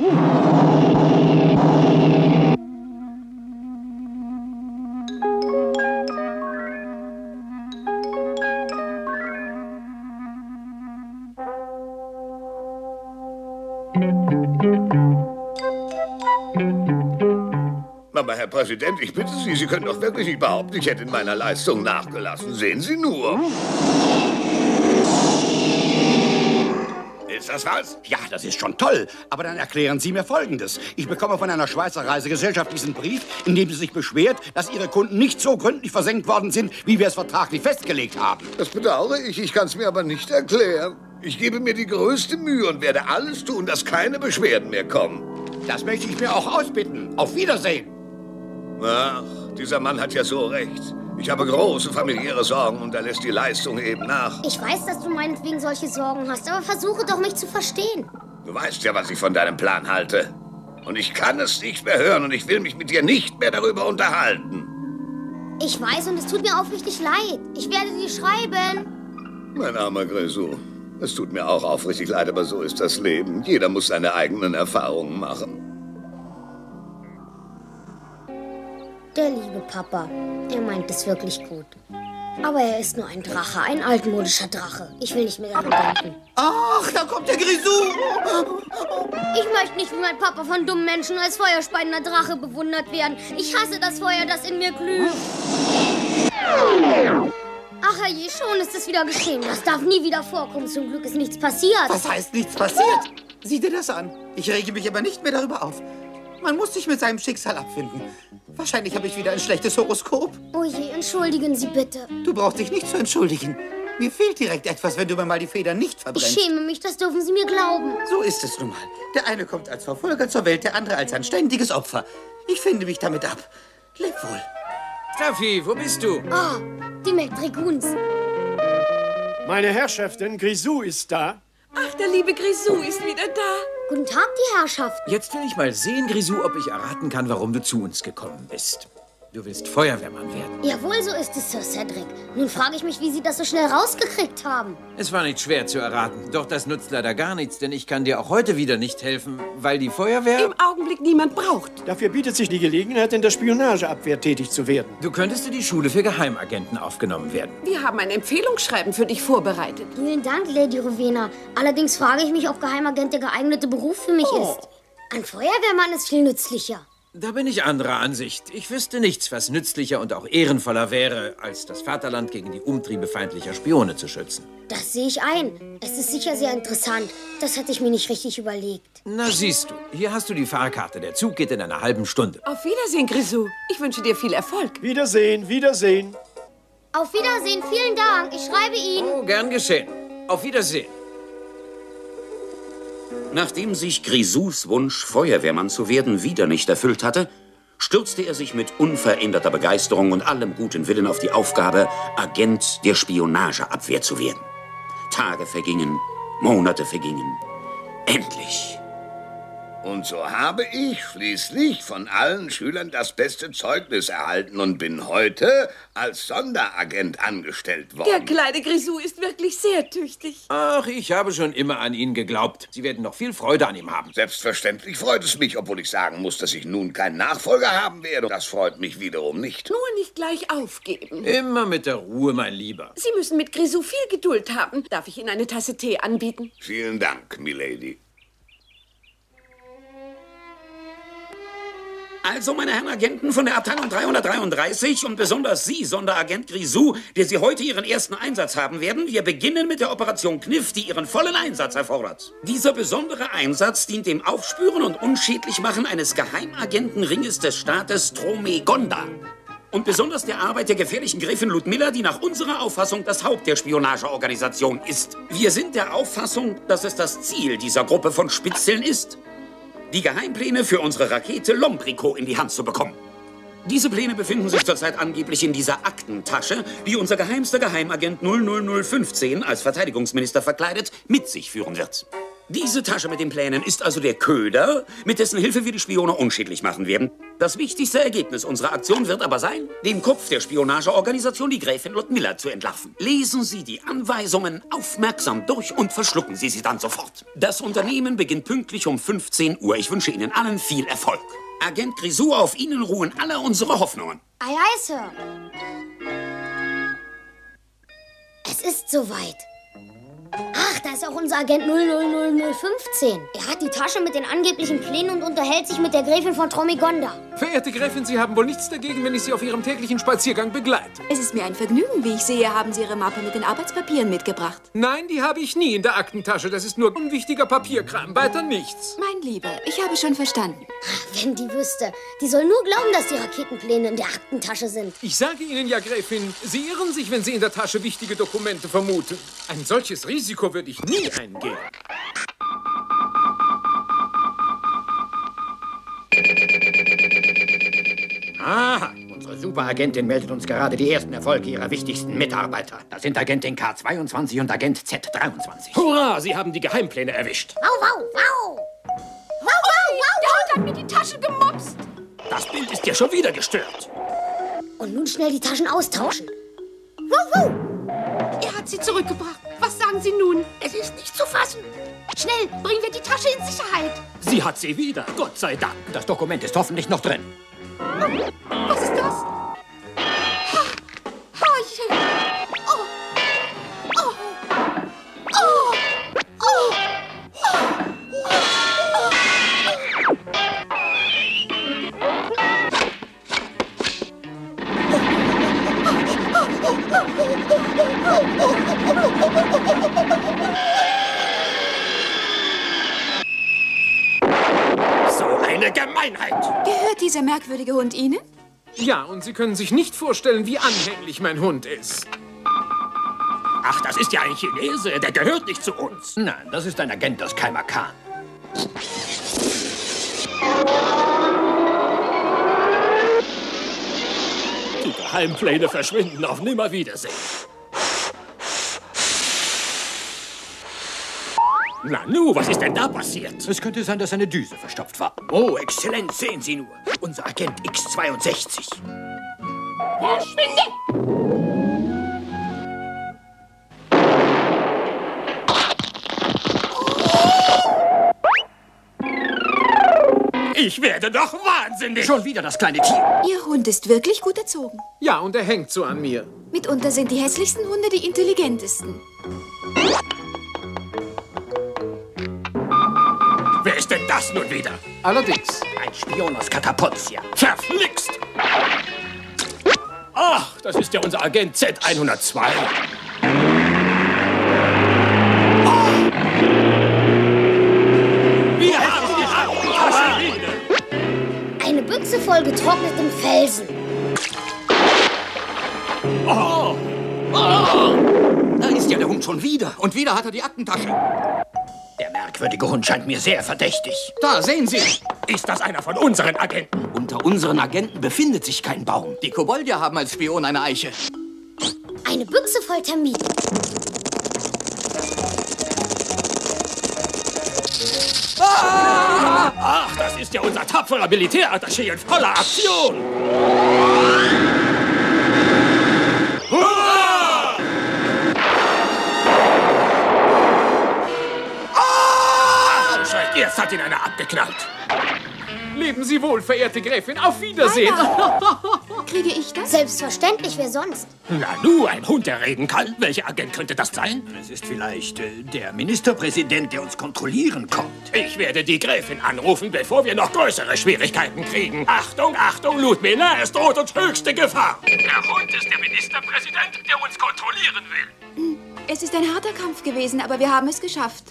Aber Herr Präsident, ich bitte Sie, Sie können doch wirklich nicht behaupten, ich hätte in meiner Leistung nachgelassen. Sehen Sie nur. Ist das was? Ja, das ist schon toll. Aber dann erklären Sie mir Folgendes. Ich bekomme von einer Schweizer Reisegesellschaft diesen Brief, in dem sie sich beschwert, dass ihre Kunden nicht so gründlich versenkt worden sind, wie wir es vertraglich festgelegt haben. Das bedauere ich. Ich kann es mir aber nicht erklären. Ich gebe mir die größte Mühe und werde alles tun, dass keine Beschwerden mehr kommen. Das möchte ich mir auch ausbitten. Auf Wiedersehen. Ach, dieser Mann hat ja so recht. Ich habe große familiäre Sorgen und er lässt die Leistung eben nach. Ich weiß, dass du meinetwegen solche Sorgen hast, aber versuche doch, mich zu verstehen. Du weißt ja, was ich von deinem Plan halte. Und ich kann es nicht mehr hören und ich will mich mit dir nicht mehr darüber unterhalten. Ich weiß und es tut mir aufrichtig leid. Ich werde dir schreiben. Mein armer Grisou. Es tut mir auch aufrichtig leid, aber so ist das Leben. Jeder muss seine eigenen Erfahrungen machen. Der liebe Papa, er meint es wirklich gut. Aber er ist nur ein Drache, ein altmodischer Drache. Ich will nicht mehr daran denken. Ach, da kommt der Grisou. Ich möchte nicht wie mein Papa von dummen Menschen als feuerspeiender Drache bewundert werden. Ich hasse das Feuer, das in mir glüht. Ach je, schon ist es wieder geschehen. Das darf nie wieder vorkommen. Zum Glück ist nichts passiert. Was heißt nichts passiert? Sieh dir das an. Ich rege mich aber nicht mehr darüber auf. Man muss sich mit seinem Schicksal abfinden. Wahrscheinlich habe ich wieder ein schlechtes Horoskop. Oh je, entschuldigen Sie bitte. Du brauchst dich nicht zu entschuldigen. Mir fehlt direkt etwas, wenn du mir mal die Federn nicht Ich verbrennst. schäme mich, das dürfen Sie mir glauben. So ist es nun mal. Der eine kommt als Verfolger zur Welt, der andere als ein ständiges Opfer. Ich finde mich damit ab. Leb wohl. Staffi, wo bist du? Oh, die Metriguns. Meine Herrschaftin Grisou ist da. Ach, der liebe Grisou ist wieder da. Guten Tag, die Herrschaft. Jetzt will ich mal sehen, Grisou, ob ich erraten kann, warum du zu uns gekommen bist. Du willst Feuerwehrmann werden. Jawohl, so ist es, Sir Cedric. Nun frage ich mich, wie Sie das so schnell rausgekriegt haben. Es war nicht schwer zu erraten, doch das nutzt leider gar nichts, denn ich kann dir auch heute wieder nicht helfen, weil die Feuerwehr... Im Augenblick niemand braucht. Dafür bietet sich die Gelegenheit, in der Spionageabwehr tätig zu werden. Du könntest in die Schule für Geheimagenten aufgenommen werden. Wir haben ein Empfehlungsschreiben für dich vorbereitet. Vielen Dank, Lady Rowena. Allerdings frage ich mich, ob Geheimagent der geeignete Beruf für mich Oh. ist. Ein Feuerwehrmann ist viel nützlicher. Da bin ich anderer Ansicht. Ich wüsste nichts, was nützlicher und auch ehrenvoller wäre, als das Vaterland gegen die Umtriebe feindlicher Spione zu schützen. Das sehe ich ein. Es ist sicher sehr interessant. Das hätte ich mir nicht richtig überlegt. Na siehst du, hier hast du die Fahrkarte. Der Zug geht in einer halben Stunde. Auf Wiedersehen, Grisou. Ich wünsche dir viel Erfolg. Wiedersehen, Wiedersehen. Auf Wiedersehen, vielen Dank. Ich schreibe Ihnen. Oh, gern geschehen. Auf Wiedersehen. Nachdem sich Grisous Wunsch, Feuerwehrmann zu werden, wieder nicht erfüllt hatte, stürzte er sich mit unveränderter Begeisterung und allem guten Willen auf die Aufgabe, Agent der Spionageabwehr zu werden. Tage vergingen, Monate vergingen. Endlich. Und so habe ich schließlich von allen Schülern das beste Zeugnis erhalten und bin heute als Sonderagent angestellt worden. Der kleine Grisou ist wirklich sehr tüchtig. Ach, ich habe schon immer an ihn geglaubt. Sie werden noch viel Freude an ihm haben. Selbstverständlich freut es mich, obwohl ich sagen muss, dass ich nun keinen Nachfolger haben werde. Das freut mich wiederum nicht. Nur nicht gleich aufgeben. Immer mit der Ruhe, mein Lieber. Sie müssen mit Grisou viel Geduld haben. Darf ich Ihnen eine Tasse Tee anbieten? Vielen Dank, Milady. Also, meine Herren Agenten von der Abteilung 333 und besonders Sie, Sonderagent Grisou, der Sie heute Ihren ersten Einsatz haben werden, wir beginnen mit der Operation Kniff, die Ihren vollen Einsatz erfordert. Dieser besondere Einsatz dient dem Aufspüren und Unschädlichmachen eines Geheimagentenringes des Staates Tromegonda. Und besonders der Arbeit der gefährlichen Gräfin Ludmilla, die nach unserer Auffassung das Haupt der Spionageorganisation ist. Wir sind der Auffassung, dass es das Ziel dieser Gruppe von Spitzeln ist, die Geheimpläne für unsere Rakete Lombrico in die Hand zu bekommen. Diese Pläne befinden sich zurzeit angeblich in dieser Aktentasche, die unser geheimster Geheimagent 00015 als Verteidigungsminister verkleidet mit sich führen wird. Diese Tasche mit den Plänen ist also der Köder, mit dessen Hilfe wir die Spione unschädlich machen werden. Das wichtigste Ergebnis unserer Aktion wird aber sein, den Kopf der Spionageorganisation, die Gräfin Ludmilla, zu entlarven. Lesen Sie die Anweisungen aufmerksam durch und verschlucken Sie sie dann sofort. Das Unternehmen beginnt pünktlich um 15 Uhr. Ich wünsche Ihnen allen viel Erfolg. Agent Grisou, auf Ihnen ruhen alle unsere Hoffnungen. Ei, ei, Sir. Es ist soweit. Ach, da ist auch unser Agent 000015. Er hat die Tasche mit den angeblichen Plänen und unterhält sich mit der Gräfin von Tromigonda. Verehrte Gräfin, Sie haben wohl nichts dagegen, wenn ich Sie auf Ihrem täglichen Spaziergang begleite. Es ist mir ein Vergnügen, wie ich sehe, haben Sie Ihre Mappe mit den Arbeitspapieren mitgebracht. Nein, die habe ich nie in der Aktentasche. Das ist nur unwichtiger Papierkram, weiter nichts. Mein Lieber, ich habe schon verstanden. Wenn die wüsste. Die soll nur glauben, dass die Raketenpläne in der Aktentasche sind. Ich sage Ihnen ja, Gräfin, Sie irren sich, wenn Sie in der Tasche wichtige Dokumente vermuten. Ein solches Risiko würde ich nie eingehen. Aha, unsere Superagentin meldet uns gerade die ersten Erfolge ihrer wichtigsten Mitarbeiter. Das sind Agentin K22 und Agent Z23. Hurra, Sie haben die Geheimpläne erwischt. Wow, wow, wow. Wow, wow, wow! Der Hund hat mir die Tasche gemopst. Das Bild ist ja schon wieder gestört. Und nun schnell die Taschen austauschen. Wow, wow. Er hat sie zurückgebracht. Was sagen Sie nun? Es ist nicht zu fassen. Schnell, bringen wir die Tasche in Sicherheit. Sie hat sie wieder, Gott sei Dank. Das Dokument ist hoffentlich noch drin. Was ist das? Merkwürdige Hund Ihnen? Ja, und Sie können sich nicht vorstellen, wie anhänglich mein Hund ist. Ach, das ist ja ein Chinese, der gehört nicht zu uns. Nein, das ist ein Agent aus Kaimakan. Die Geheimpläne verschwinden auf Nimmerwiedersehen. Nanu, was ist denn da passiert? Es könnte sein, dass eine Düse verstopft war. Oh, Exzellenz, sehen Sie nur. Unser Agent X62. Verschwinde! Ich werde doch wahnsinnig. Schon wieder das kleine Tier. Ihr Hund ist wirklich gut erzogen. Ja, und er hängt so an mir. Mitunter sind die hässlichsten Hunde die intelligentesten. Das nun wieder? Allerdings. Ein Spion aus Katapotzia. Verflixt! Ach, das ist ja unser Agent Z102. Wir haben die Aktentasche wieder. Eine Büchse voll getrocknetem Felsen. Da ist ja der Hund schon wieder. Und wieder hat er die Aktentasche. Der merkwürdige Hund scheint mir sehr verdächtig. Da sehen Sie. Ist das einer von unseren Agenten? Unter unseren Agenten befindet sich kein Baum. Die Koboldier haben als Spion eine Eiche. Eine Büchse voll Termiten. Ach, das ist ja unser tapferer Militärattaché in voller Aktion. Hat ihn einer abgeknallt. Leben Sie wohl, verehrte Gräfin. Auf Wiedersehen. Kriege ich das? Selbstverständlich, wer sonst? Nanu, ein Hund, der reden kann. Welcher Agent könnte das sein? Es ist vielleicht äh, der Ministerpräsident, der uns kontrollieren kommt. Ich werde die Gräfin anrufen, bevor wir noch größere Schwierigkeiten kriegen. Achtung, Achtung, Ludmilla, es droht uns höchste Gefahr. Der Hund ist der Ministerpräsident, der uns kontrollieren will. Es ist ein harter Kampf gewesen, aber wir haben es geschafft.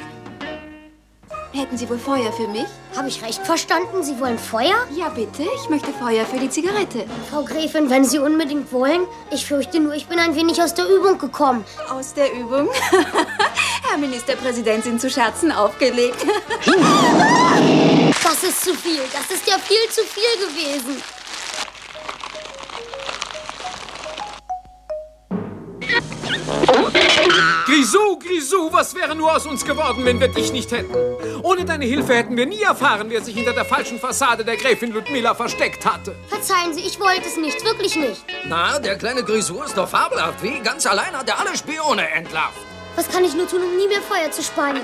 Hätten Sie wohl Feuer für mich? Habe ich recht verstanden? Sie wollen Feuer? Ja, bitte. Ich möchte Feuer für die Zigarette. Frau Gräfin, wenn Sie unbedingt wollen. Ich fürchte nur, ich bin ein wenig aus der Übung gekommen. Aus der Übung? Herr Ministerpräsident sind zu Scherzen aufgelegt. Das ist zu viel. Das ist ja viel zu viel gewesen. Grisou, Grisou, was wäre nur aus uns geworden, wenn wir dich nicht hätten? Ohne deine Hilfe hätten wir nie erfahren, wer sich hinter der falschen Fassade der Gräfin Ludmilla versteckt hatte. Verzeihen Sie, ich wollte es nicht, wirklich nicht. Na, der kleine Grisou ist doch fabelhaft. Wie? Ganz allein hat er alle Spione entlarvt. Was kann ich nur tun, um nie mehr Feuer zu speien?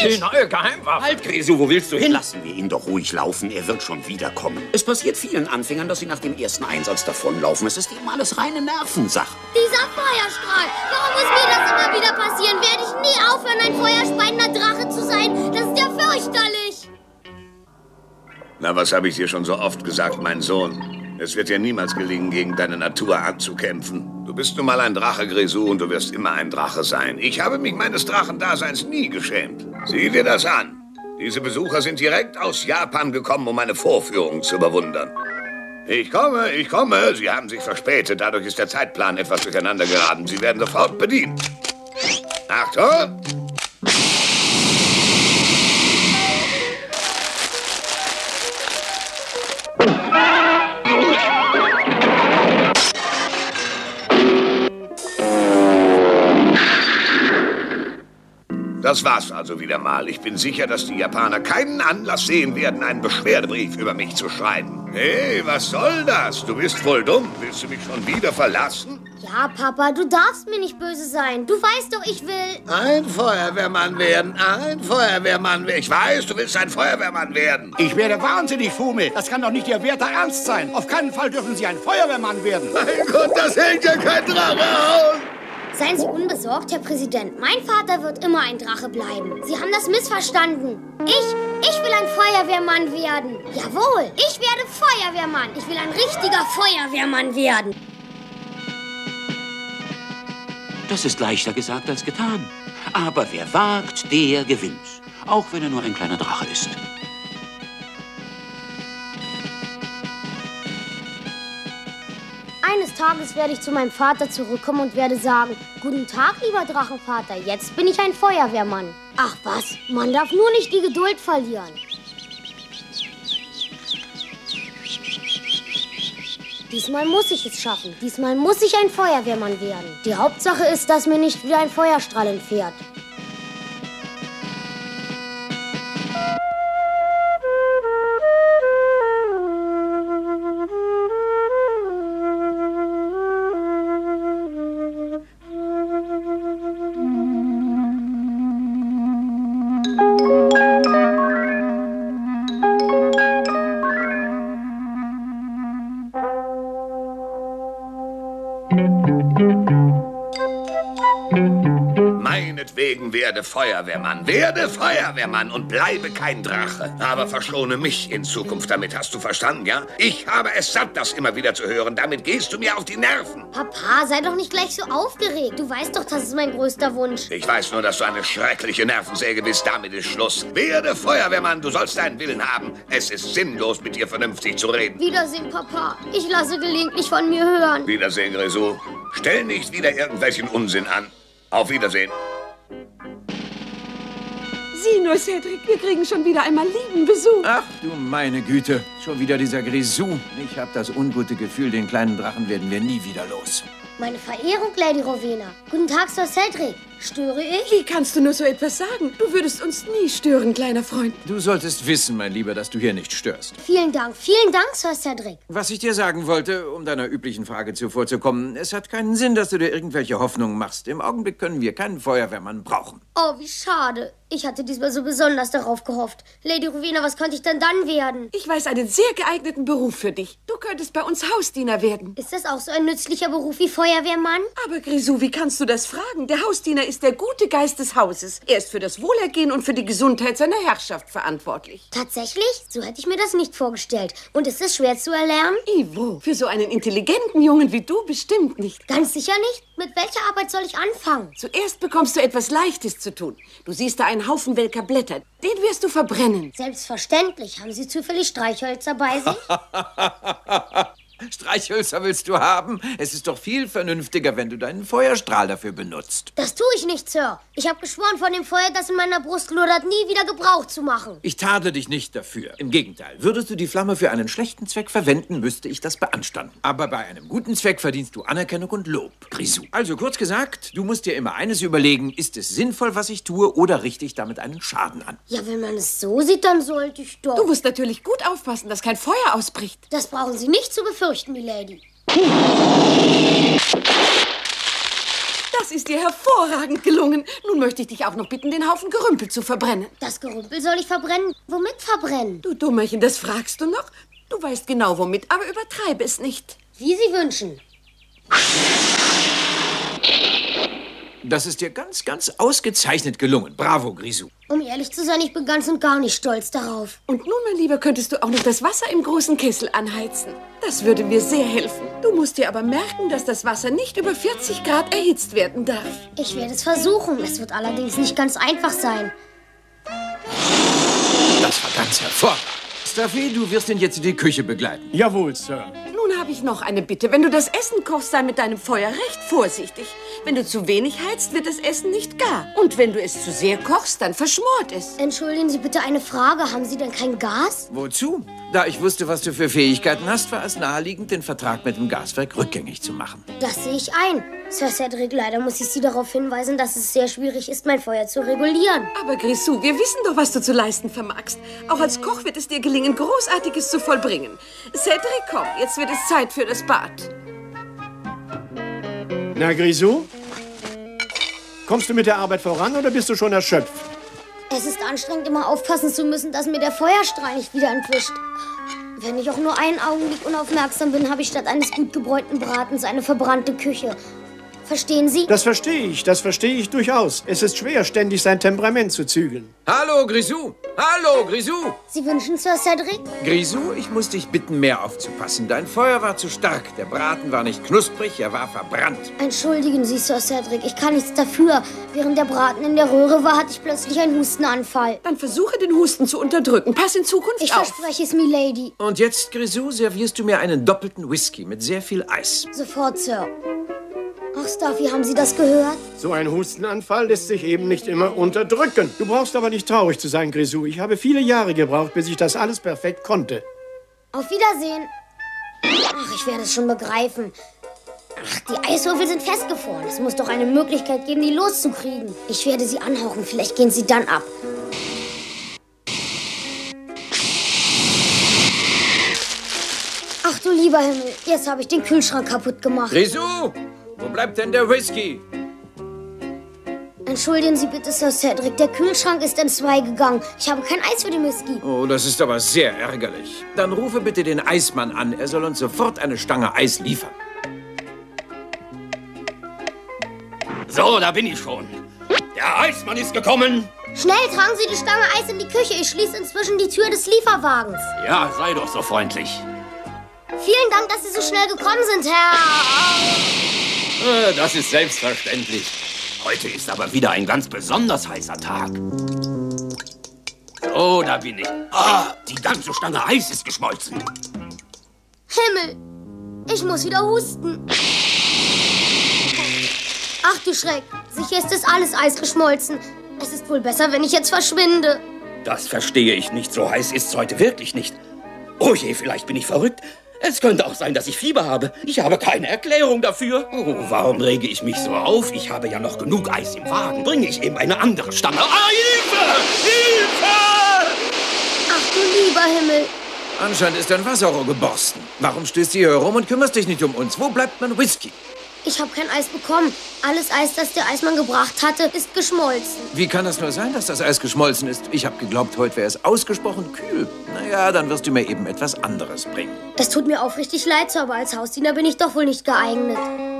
Die neue Geheimwaffe. Halt, Grisou, wo willst du hin? Lassen wir ihn doch ruhig laufen. Er wird schon wiederkommen. Es passiert vielen Anfängern, dass sie nach dem ersten Einsatz davonlaufen. Es ist eben alles reine Nervensache. Dieser Feuerstrahl! Warum muss mir das immer wieder passieren? Werde ich nie aufhören, ein feuerspeiender Drache zu sein? Das ist ja fürchterlich! Na, was habe ich dir schon so oft gesagt, mein Sohn? Es wird dir niemals gelingen, gegen deine Natur anzukämpfen. Du bist nun mal ein Drache, Grisou, und du wirst immer ein Drache sein. Ich habe mich meines Drachendaseins nie geschämt. Sieh dir das an. Diese Besucher sind direkt aus Japan gekommen, um meine Vorführung zu bewundern. Ich komme, ich komme. Sie haben sich verspätet. Dadurch ist der Zeitplan etwas durcheinander geraten. Sie werden sofort bedient. Achtung! Das war's also wieder mal. Ich bin sicher, dass die Japaner keinen Anlass sehen werden, einen Beschwerdebrief über mich zu schreiben. Hey, was soll das? Du bist voll dumm. Willst du mich schon wieder verlassen? Ja, Papa, du darfst mir nicht böse sein. Du weißt doch, ich will... Ein Feuerwehrmann werden, ein Feuerwehrmann werden. Ich weiß, du willst ein Feuerwehrmann werden. Ich werde wahnsinnig, Fumel. Das kann doch nicht Ihr werter Ernst sein. Auf keinen Fall dürfen Sie ein Feuerwehrmann werden. Mein Gott, das hält ja kein Drache aus. Seien Sie unbesorgt, Herr Präsident. Mein Vater wird immer ein Drache bleiben. Sie haben das missverstanden. Ich, ich will ein Feuerwehrmann werden. Jawohl, ich werde Feuerwehrmann. Ich will ein richtiger Feuerwehrmann werden. Das ist leichter gesagt als getan. Aber wer wagt, der gewinnt. Auch wenn er nur ein kleiner Drache ist. Tages werde ich zu meinem Vater zurückkommen und werde sagen, Guten Tag, lieber Drachenvater, jetzt bin ich ein Feuerwehrmann. Ach was, man darf nur nicht die Geduld verlieren. Diesmal muss ich es schaffen. Diesmal muss ich ein Feuerwehrmann werden. Die Hauptsache ist, dass mir nicht wieder ein Feuerstrahl entfährt. Thank you. Werde Feuerwehrmann, werde Feuerwehrmann und bleibe kein Drache. Aber verschone mich in Zukunft damit, hast du verstanden, ja? Ich habe es satt, das immer wieder zu hören. Damit gehst du mir auf die Nerven. Papa, sei doch nicht gleich so aufgeregt. Du weißt doch, das ist mein größter Wunsch. Ich weiß nur, dass du eine schreckliche Nervensäge bist. Damit ist Schluss. Werde Feuerwehrmann, du sollst deinen Willen haben. Es ist sinnlos, mit dir vernünftig zu reden. Wiedersehen, Papa. Ich lasse gelegentlich von mir hören. Wiedersehen, Grisou. Stell nicht wieder irgendwelchen Unsinn an. Auf Wiedersehen. Sieh nur, Cedric, wir kriegen schon wieder einmal lieben Besuch. Ach du meine Güte, schon wieder dieser Grisou. Ich habe das ungute Gefühl, den kleinen Drachen werden wir nie wieder los. Meine Verehrung, Lady Rowena. Guten Tag, Sir Cedric. Störe ich? Wie kannst du nur so etwas sagen? Du würdest uns nie stören, kleiner Freund. Du solltest wissen, mein Lieber, dass du hier nicht störst. Vielen Dank, vielen Dank, Sir Cedric. Was ich dir sagen wollte, um deiner üblichen Frage zuvorzukommen, es hat keinen Sinn, dass du dir irgendwelche Hoffnungen machst. Im Augenblick können wir keinen Feuerwehrmann brauchen. Oh, wie schade. Ich hatte diesmal so besonders darauf gehofft. Lady Rowena, was könnte ich denn dann werden? Ich weiß einen sehr geeigneten Beruf für dich. Du könntest bei uns Hausdiener werden. Ist das auch so ein nützlicher Beruf wie Feuerwehrmann? Aber Grisou, wie kannst du das fragen? Der Hausdiener ist der gute Geist des Hauses. Er ist für das Wohlergehen und für die Gesundheit seiner Herrschaft verantwortlich. Tatsächlich? So hätte ich mir das nicht vorgestellt. Und ist es schwer zu erlernen? Ivo, für so einen intelligenten Jungen wie du bestimmt nicht. Ganz sicher nicht? Mit welcher Arbeit soll ich anfangen? Zuerst bekommst du etwas Leichtes zu tun. Du siehst da einen Haufen welker Blätter. Den wirst du verbrennen. Selbstverständlich. Haben Sie zufällig Streichhölzer bei sich? Streichhölzer willst du haben? Es ist doch viel vernünftiger, wenn du deinen Feuerstrahl dafür benutzt. Das tue ich nicht, Sir. Ich habe geschworen von dem Feuer, das in meiner Brust lodert, nie wieder Gebrauch zu machen. Ich tadle dich nicht dafür. Im Gegenteil, würdest du die Flamme für einen schlechten Zweck verwenden, müsste ich das beanstanden. Aber bei einem guten Zweck verdienst du Anerkennung und Lob, Grisou. Also kurz gesagt, du musst dir immer eines überlegen, ist es sinnvoll, was ich tue, oder richte ich damit einen Schaden an? Ja, wenn man es so sieht, dann sollte ich doch. Du musst natürlich gut aufpassen, dass kein Feuer ausbricht. Das brauchen Sie nicht zu befürchten, Milady. Das ist dir hervorragend gelungen. Nun möchte ich dich auch noch bitten, den Haufen Gerümpel zu verbrennen. Das Gerümpel soll ich verbrennen? Womit verbrennen? Du Dummerchen, das fragst du noch? Du weißt genau womit, aber übertreibe es nicht. Wie Sie wünschen. Das ist dir ganz, ganz ausgezeichnet gelungen. Bravo, Grisou. Um ehrlich zu sein, ich bin ganz und gar nicht stolz darauf. Und nun, mein Lieber, könntest du auch noch das Wasser im großen Kessel anheizen. Das würde mir sehr helfen. Du musst dir aber merken, dass das Wasser nicht über 40 Grad erhitzt werden darf. Ich werde es versuchen. Es wird allerdings nicht ganz einfach sein. Das war ganz hervorragend. Staffy, du wirst ihn jetzt in die Küche begleiten. Jawohl, Sir. Nun habe ich noch eine Bitte. Wenn du das Essen kochst, sei mit deinem Feuer recht vorsichtig. Wenn du zu wenig heizt, wird das Essen nicht gar. Und wenn du es zu sehr kochst, dann verschmort es. Entschuldigen Sie bitte eine Frage. Haben Sie denn kein Gas? Wozu? Da ich wusste, was du für Fähigkeiten hast, war es naheliegend, den Vertrag mit dem Gaswerk rückgängig zu machen. Das sehe ich ein. Sir Cedric, leider muss ich Sie darauf hinweisen, dass es sehr schwierig ist, mein Feuer zu regulieren. Aber Grisou, wir wissen doch, was du zu leisten vermagst. Auch als Koch wird es dir gelingen, Großartiges zu vollbringen. Cedric, komm, jetzt wird es Zeit für das Bad. Na, Grisou? Kommst du mit der Arbeit voran oder bist du schon erschöpft? Es ist anstrengend, immer aufpassen zu müssen, dass mir der Feuerstrahl nicht wieder entwischt. Wenn ich auch nur einen Augenblick unaufmerksam bin, habe ich statt eines gut gebräunten Bratens eine verbrannte Küche. Verstehen Sie? Das verstehe ich, das verstehe ich durchaus. Es ist schwer, ständig sein Temperament zu zügeln. Hallo, Grisou! Hallo, Grisou! Sie wünschen Sir Cedric? Grisou, ich muss dich bitten, mehr aufzupassen. Dein Feuer war zu stark. Der Braten war nicht knusprig, er war verbrannt. Entschuldigen Sie, Sir Cedric, ich kann nichts dafür. Während der Braten in der Röhre war, hatte ich plötzlich einen Hustenanfall. Dann versuche den Husten zu unterdrücken. Pass in Zukunft Ich auf. verspreche es, Milady. Und jetzt, Grisou, servierst du mir einen doppelten Whisky mit sehr viel Eis. Sofort, Sir. Ach, Staffy, haben Sie das gehört? So ein Hustenanfall lässt sich eben nicht immer unterdrücken. Du brauchst aber nicht traurig zu sein, Grisou. Ich habe viele Jahre gebraucht, bis ich das alles perfekt konnte. Auf Wiedersehen. Ach, ich werde es schon begreifen. Ach, die Eiswürfel sind festgefroren. Es muss doch eine Möglichkeit geben, die loszukriegen. Ich werde sie anhauchen. Vielleicht gehen sie dann ab. Ach du lieber Himmel, jetzt habe ich den Kühlschrank kaputt gemacht. Grisou! Wo bleibt denn der Whisky? Entschuldigen Sie bitte, Sir Cedric. Der Kühlschrank ist entzwei gegangen. Ich habe kein Eis für den Whisky. Oh, das ist aber sehr ärgerlich. Dann rufe bitte den Eismann an. Er soll uns sofort eine Stange Eis liefern. So, da bin ich schon. Der Eismann ist gekommen. Schnell tragen Sie die Stange Eis in die Küche. Ich schließe inzwischen die Tür des Lieferwagens. Ja, sei doch so freundlich. Vielen Dank, dass Sie so schnell gekommen sind, Herr. Äh, Das ist selbstverständlich. Heute ist aber wieder ein ganz besonders heißer Tag. So, da bin ich. Ah, die ganze Stange Eis ist geschmolzen. Himmel, ich muss wieder husten. Ach du Schreck, sicher ist das alles Eis geschmolzen. Es ist wohl besser, wenn ich jetzt verschwinde. Das verstehe ich nicht. So heiß ist's heute wirklich nicht. Oh je, vielleicht bin ich verrückt. Es könnte auch sein, dass ich Fieber habe. Ich habe keine Erklärung dafür. Oh, warum rege ich mich so auf? Ich habe ja noch genug Eis im Wagen. Bringe ich eben eine andere Stange. Ah, Hilfe! Hilfe! Ach du lieber Himmel. Anscheinend ist dein Wasserrohr geborsten. Warum stößt du hier herum und kümmerst dich nicht um uns? Wo bleibt mein Whisky? Ich habe kein Eis bekommen. Alles Eis, das der Eismann gebracht hatte, ist geschmolzen. Wie kann es nur sein, dass das Eis geschmolzen ist? Ich habe geglaubt, heute wäre es ausgesprochen kühl. Naja, dann wirst du mir eben etwas anderes bringen. Es tut mir aufrichtig leid, Sir, aber als Hausdiener bin ich doch wohl nicht geeignet.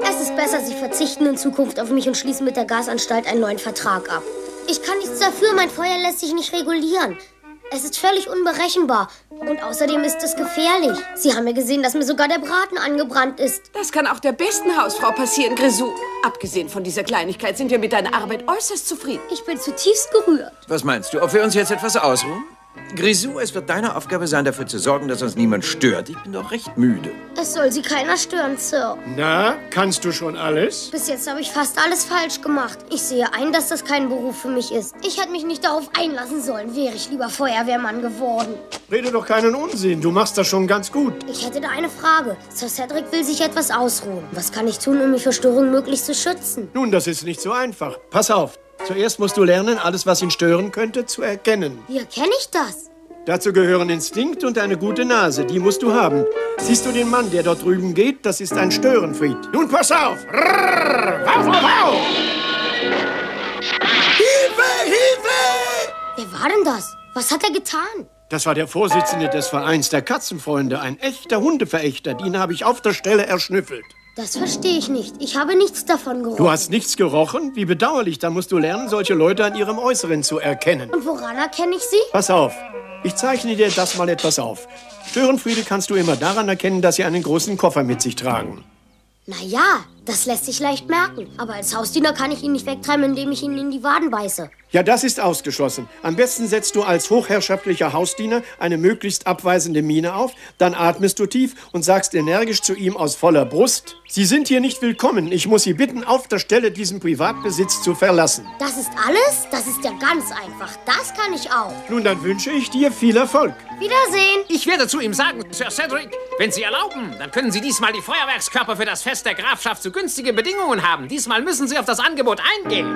Es ist besser, Sie verzichten in Zukunft auf mich und schließen mit der Gasanstalt einen neuen Vertrag ab. Ich kann nichts dafür, mein Feuer lässt sich nicht regulieren. Es ist völlig unberechenbar. Und außerdem ist es gefährlich. Sie haben ja gesehen, dass mir sogar der Braten angebrannt ist. Das kann auch der besten Hausfrau passieren, Grisou. Abgesehen von dieser Kleinigkeit sind wir mit deiner Arbeit äußerst zufrieden. Ich bin zutiefst gerührt. Was meinst du, ob wir uns jetzt etwas ausruhen? Grisou, es wird deine Aufgabe sein, dafür zu sorgen, dass uns niemand stört. Ich bin doch recht müde. Es soll sie keiner stören, Sir. Na, kannst du schon alles? Bis jetzt habe ich fast alles falsch gemacht. Ich sehe ein, dass das kein Beruf für mich ist. Ich hätte mich nicht darauf einlassen sollen, wäre ich lieber Feuerwehrmann geworden. Rede doch keinen Unsinn. Du machst das schon ganz gut. Ich hätte da eine Frage. Sir Cedric will sich etwas ausruhen. Was kann ich tun, um mich vor Störungen möglichst zu schützen? Nun, das ist nicht so einfach. Pass auf. Zuerst musst du lernen, alles, was ihn stören könnte, zu erkennen. Wie erkenne ich das? Dazu gehören Instinkt und eine gute Nase. Die musst du haben. Siehst du den Mann, der dort drüben geht? Das ist ein Störenfried. Nun pass auf! Rrrr, wow, wow, wow. Hilfe! Hilfe! Wer war denn das? Was hat er getan? Das war der Vorsitzende des Vereins der Katzenfreunde, ein echter Hundeverächter. Den habe ich auf der Stelle erschnüffelt. Das verstehe ich nicht. Ich habe nichts davon gerochen. Du hast nichts gerochen? Wie bedauerlich. Dann musst du lernen, solche Leute an ihrem Äußeren zu erkennen. Und woran erkenne ich sie? Pass auf. Ich zeichne dir das mal etwas auf. Störenfriede kannst du immer daran erkennen, dass sie einen großen Koffer mit sich tragen. Na ja, das lässt sich leicht merken. Aber als Hausdiener kann ich ihn nicht wegtreiben, indem ich ihn in die Waden beiße. Ja, das ist ausgeschlossen. Am besten setzt du als hochherrschaftlicher Hausdiener eine möglichst abweisende Miene auf, dann atmest du tief und sagst energisch zu ihm aus voller Brust, Sie sind hier nicht willkommen. Ich muss Sie bitten, auf der Stelle diesen Privatbesitz zu verlassen. Das ist alles? Das ist ja ganz einfach. Das kann ich auch. Nun, dann wünsche ich dir viel Erfolg. Wiedersehen. Ich werde zu ihm sagen, Sir Cedric, wenn Sie erlauben, dann können Sie diesmal die Feuerwerkskörper für das Fest der Grafschaft zu günstigen Bedingungen haben. Diesmal müssen Sie auf das Angebot eingehen.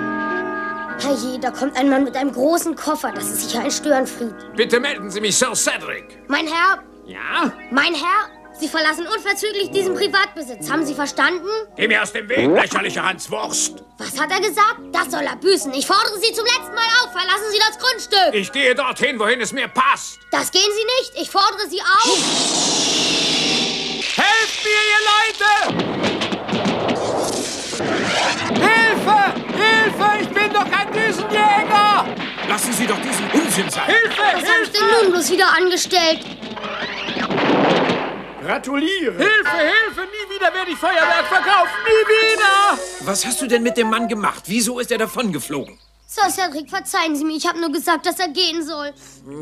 Herrje, da kommt ein Mann mit einem großen Koffer. Das ist sicher ein Störenfried. Bitte melden Sie mich, Sir Cedric. Mein Herr, Ja? mein Herr, Sie verlassen unverzüglich diesen Privatbesitz. Haben Sie verstanden? Geh mir aus dem Weg, lächerliche Hanswurst. Was hat er gesagt? Das soll er büßen. Ich fordere Sie zum letzten Mal auf. Verlassen Sie das Grundstück. Ich gehe dorthin, wohin es mir passt. Das gehen Sie nicht. Ich fordere Sie auf. Helft mir, ihr Leute! Hilfe! Hilfe! Ich bin doch kein Düsenjäger! Lassen Sie doch diesen Unsinn sein. Hilfe! Was habe ich denn nun bloß wieder angestellt? Gratuliere. Hilfe, Hilfe! Nie wieder werde ich Feuerwerk verkaufen! Nie wieder! Was hast du denn mit dem Mann gemacht? Wieso ist er davongeflogen? Sir Cedric, verzeihen Sie mir. Ich habe nur gesagt, dass er gehen soll.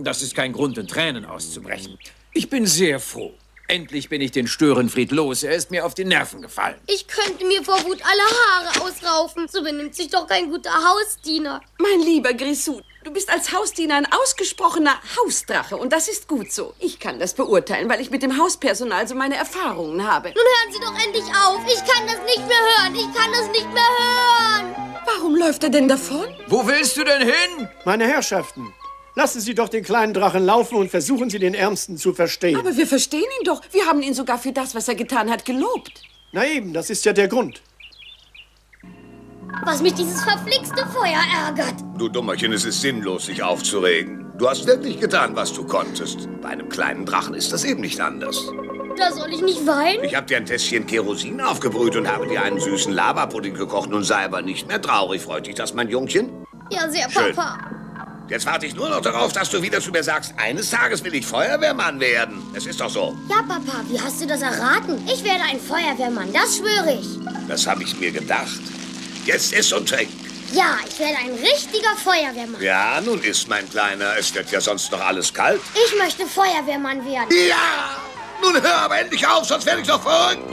Das ist kein Grund, in Tränen auszubrechen. Ich bin sehr froh. Endlich bin ich den Störenfried los. Er ist mir auf die Nerven gefallen. Ich könnte mir vor Wut alle Haare ausraufen. So benimmt sich doch kein guter Hausdiener. Mein lieber Grisou, du bist als Hausdiener ein ausgesprochener Hausdrache und das ist gut so. Ich kann das beurteilen, weil ich mit dem Hauspersonal so meine Erfahrungen habe. Nun hören Sie doch endlich auf. Ich kann das nicht mehr hören. Ich kann das nicht mehr hören. Warum läuft er denn davon? Wo willst du denn hin? Meine Herrschaften, lassen Sie doch den kleinen Drachen laufen und versuchen Sie den Ärmsten zu verstehen. Aber wir verstehen ihn doch. Wir haben ihn sogar für das, was er getan hat, gelobt. Na eben, das ist ja der Grund. Was mich dieses verflixte Feuer ärgert. Du Dummerchen, es ist sinnlos, sich aufzuregen. Du hast wirklich getan, was du konntest. Bei einem kleinen Drachen ist das eben nicht anders. Da soll ich nicht weinen? Ich habe dir ein Tässchen Kerosin aufgebrüht und habe dir einen süßen Lavapudding gekocht und sei aber nicht mehr traurig. Freut dich das, mein Jungchen? Ja, sehr, Schön. Papa. Jetzt warte ich nur noch darauf, dass du wieder zu mir sagst, eines Tages will ich Feuerwehrmann werden. Es ist doch so. Ja, Papa, wie hast du das erraten? Ich werde ein Feuerwehrmann, das schwöre ich. Das habe ich mir gedacht. Jetzt iss und trink. Ja, ich werde ein richtiger Feuerwehrmann. Ja, nun ist mein Kleiner. Es wird ja sonst noch alles kalt. Ich möchte Feuerwehrmann werden. Ja! Nun hör aber endlich auf, sonst werde ich doch verrückt.